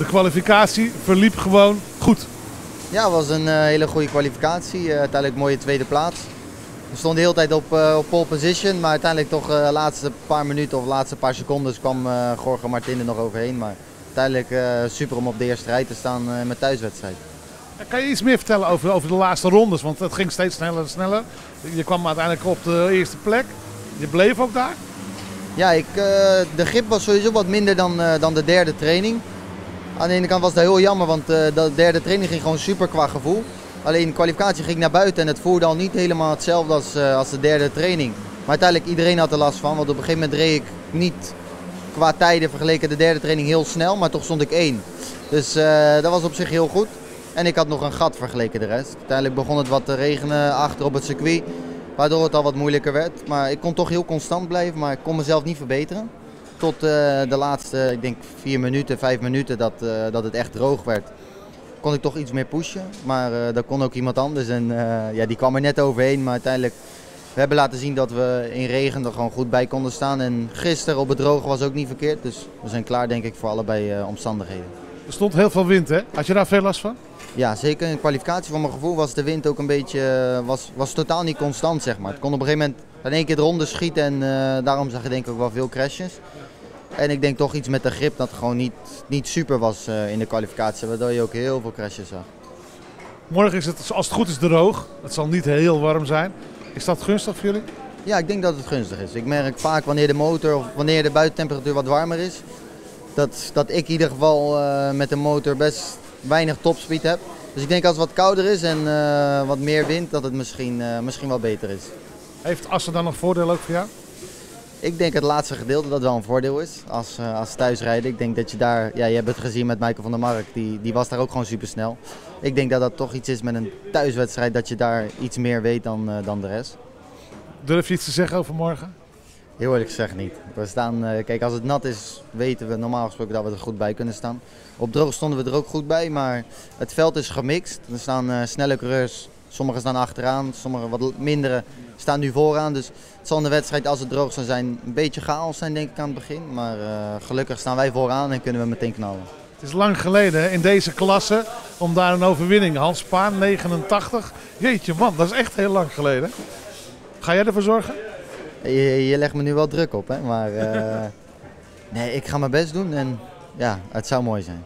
De kwalificatie verliep gewoon goed. Ja, het was een uh, hele goede kwalificatie. Uh, uiteindelijk mooie tweede plaats. We stonden de hele tijd op, uh, op pole position, maar uiteindelijk toch de laatste paar minuten of laatste paar seconden kwam Jorge Martin er nog overheen. Maar uiteindelijk super om op de eerste rij te staan met thuiswedstrijd. Kan je iets meer vertellen over, over de laatste rondes? Want het ging steeds sneller en sneller. Je kwam uiteindelijk op de eerste plek. Je bleef ook daar? Ja, ik, de grip was sowieso wat minder dan, dan de derde training. Aan de ene kant was dat heel jammer, want uh, de derde training ging gewoon super qua gevoel. Alleen de kwalificatie ging naar buiten en het voelde al niet helemaal hetzelfde als, uh, als de derde training. Maar uiteindelijk iedereen had er last van, want op een gegeven moment reed ik niet qua tijden vergeleken de derde training heel snel, maar toch stond ik één. Dus uh, dat was op zich heel goed. En ik had nog een gat vergeleken de rest. Uiteindelijk begon het wat te regenen achter op het circuit, waardoor het al wat moeilijker werd. Maar ik kon toch heel constant blijven, maar ik kon mezelf niet verbeteren tot uh, de laatste, ik denk vier minuten, vijf minuten dat, uh, dat het echt droog werd. Kon ik toch iets meer pushen, maar uh, dat kon ook iemand anders. En ja, die kwam er net overheen, maar uiteindelijk we hebben laten zien dat we in regen er gewoon goed bij konden staan. En gisteren op het droge was ook niet verkeerd, dus we zijn klaar denk ik voor allebei omstandigheden. Er stond heel veel wind hè? Had je daar veel last van? Ja, zeker. In de kwalificatie van mijn gevoel was de wind ook een beetje, was, was totaal niet constant zeg maar. Het kon op een gegeven moment in één keer de ronde schieten en daarom zag je denk ik ook wel veel crashes. En ik denk toch iets met de grip dat gewoon niet, niet super was uh, in de kwalificatie, waardoor je ook heel veel crashes zag. Morgen is het, als het goed is, droog. Het zal niet heel warm zijn. Is dat gunstig voor jullie? Ja, ik denk dat het gunstig is. Ik merk vaak wanneer de motor of wanneer de buitentemperatuur wat warmer is, dat, dat ik in ieder geval uh, met de motor best weinig topspeed heb. Dus ik denk als het wat kouder is en uh, wat meer wind, dat het misschien, misschien wel beter is. Heeft Assen dan nog voordeel ook voor jou? Ik denk het laatste gedeelte dat wel een voordeel is als, uh, als thuisrijden. Ik denk dat je daar, ja, je hebt het gezien met Michael van der Mark, die, die was daar ook gewoon super snel. Ik denk dat dat toch iets is met een thuiswedstrijd, dat je daar iets meer weet dan, uh, dan de rest. Durf je iets te zeggen over morgen? Heel eerlijk gezegd niet. We staan, uh, kijk, als het nat is, weten we normaal gesproken dat we er goed bij kunnen staan. Op droog stonden we er ook goed bij, maar het veld is gemixt. Er staan snelle coureurs Sommigen staan achteraan, sommige wat mindere staan nu vooraan. Dus het zal in de wedstrijd, als het droog zou zijn, een beetje chaos zijn denk ik aan het begin. Maar uh, gelukkig staan wij vooraan en kunnen we meteen knallen. Het is lang geleden in deze klasse om daar een overwinning. Hans Paan, 89. Jeetje man, dat is echt heel lang geleden. Ga jij ervoor zorgen? Je, je legt me nu wel druk op, hè? maar uh, nee, ik ga mijn best doen en ja, het zou mooi zijn.